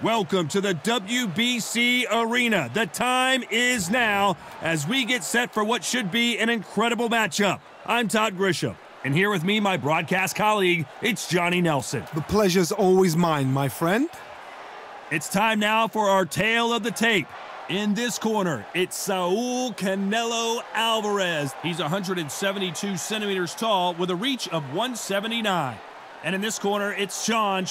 Welcome to the WBC Arena. The time is now as we get set for what should be an incredible matchup. I'm Todd Grisham, and here with me, my broadcast colleague, it's Johnny Nelson. The pleasure's always mine, my friend. It's time now for our tale of the tape. In this corner, it's Saul Canelo Alvarez. He's 172 centimeters tall with a reach of 179. And in this corner, it's Shawn.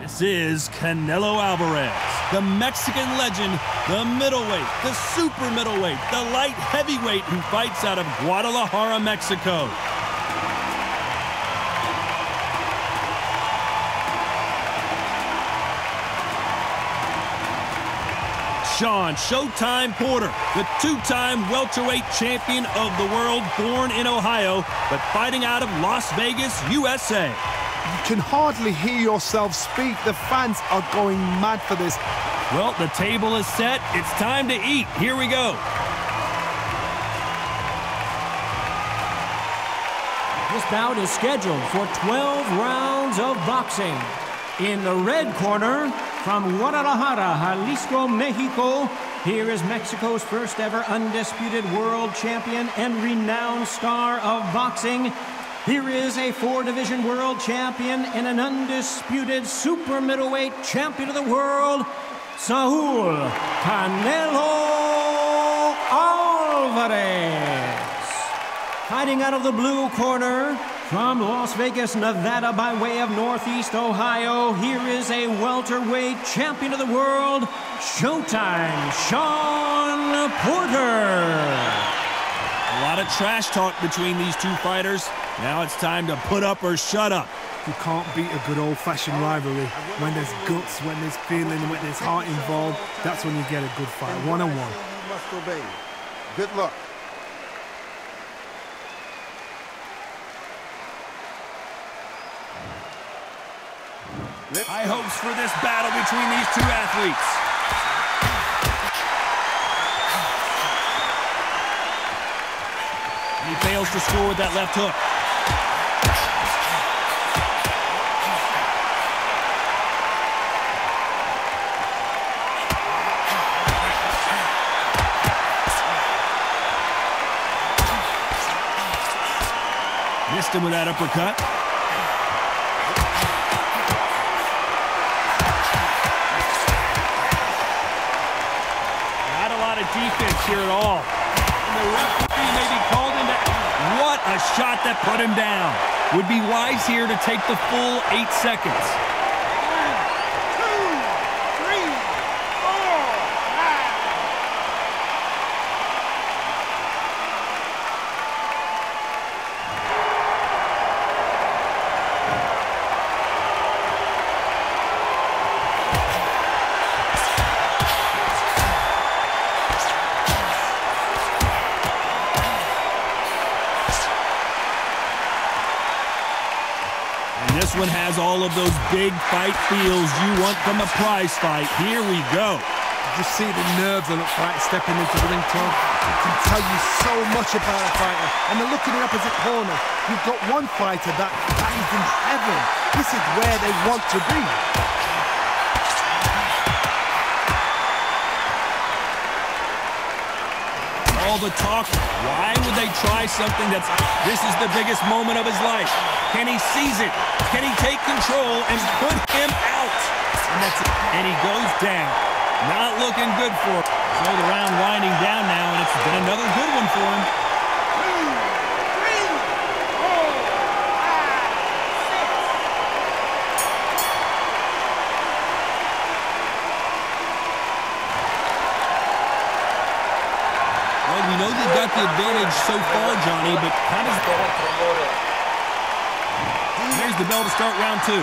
This is Canelo Alvarez, the Mexican legend, the middleweight, the super middleweight, the light heavyweight who fights out of Guadalajara, Mexico. Shawn Showtime Porter, the two-time welterweight champion of the world, born in Ohio, but fighting out of Las Vegas, USA. You can hardly hear yourself speak. The fans are going mad for this. Well, the table is set. It's time to eat. Here we go. This bout is scheduled for 12 rounds of boxing. In the red corner, from Guadalajara, Jalisco, Mexico, here is Mexico's first ever undisputed world champion and renowned star of boxing. Here is a four-division world champion and an undisputed super middleweight champion of the world, Saul Canelo Alvarez. Fighting out of the blue corner, from Las Vegas, Nevada, by way of Northeast Ohio, here is a welterweight champion of the world, Showtime, Shawn Porter. A lot of trash talk between these two fighters. Now it's time to put up or shut up. You can't beat a good old-fashioned rivalry. When there's guts, when there's feeling, when there's heart involved, that's when you get a good fight, one-on-one. -on -one. must obey. Good luck. High hopes for this battle between these two athletes. Fails to score with that left hook. Missed him with that uppercut. Not a lot of defense here at all. And the referee may be shot that put him down. Would be wise here to take the full eight seconds. One has all of those big fight feels you want from a prize fight. Here we go. You see the nerves on a fight stepping into the ring, Tom. It can tell you so much about a fighter. And then look in the opposite corner. You've got one fighter that, that is in heaven. This is where they want to be. All the talk. Why would they try something that's, this is the biggest moment of his life? Can he seize it? Can he take control and put him out? And. And he goes down. Not looking good for. So the round winding down now, and it's been another good one for him. We know they've got the advantage so far, Johnny, but how does... There's the bell to start round two.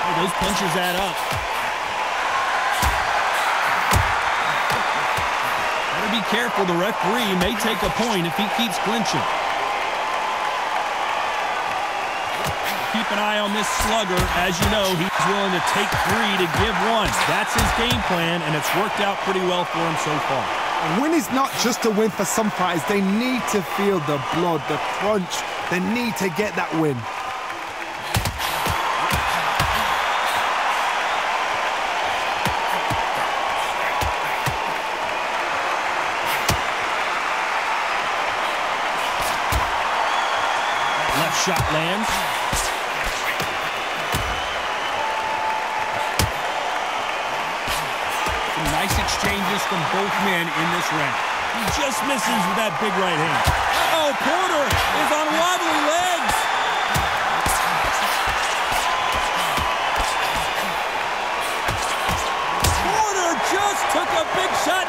Oh, those punches add up. Better be careful. The referee may take a point if he keeps clinching. Keep an eye on this slugger. As you know, he's willing to take three to give one. That's his game plan, and it's worked out pretty well for him so far. A win is not just a win for some fighters. They need to feel the blood, the crunch. They need to get that win. Left shot lands. Nice exchanges from both men in this round. He just misses with that big right hand. Oh, Porter is on wobbly legs. Porter just took a big shot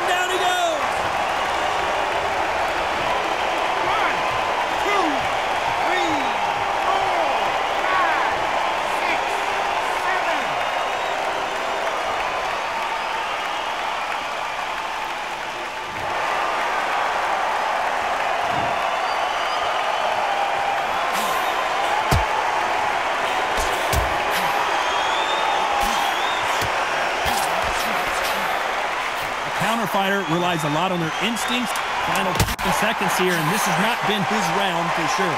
Counter fighter relies a lot on their instincts. Final 50 seconds here, and this has not been his round for sure.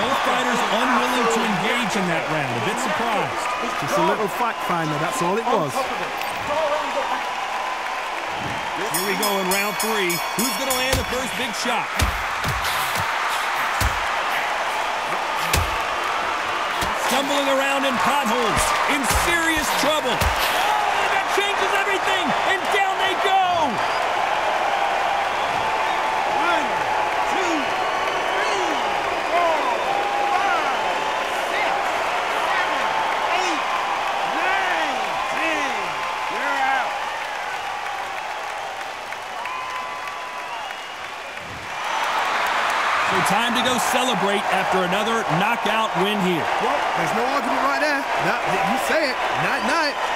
Both fighters unwilling to engage in that round. A bit surprised. Just a little fact finder, that's all it was. Here we go in round three. Who's going to land the first big shot? Stumbling around in potholes, in serious trouble. Oh, and that changes everything, and down they go. One, two, three, four, five, six, seven, eight, nine, ten. You're out. So time to go celebrate after another knockout win here. Well, there's no argument right there. That, you say it. Night, night.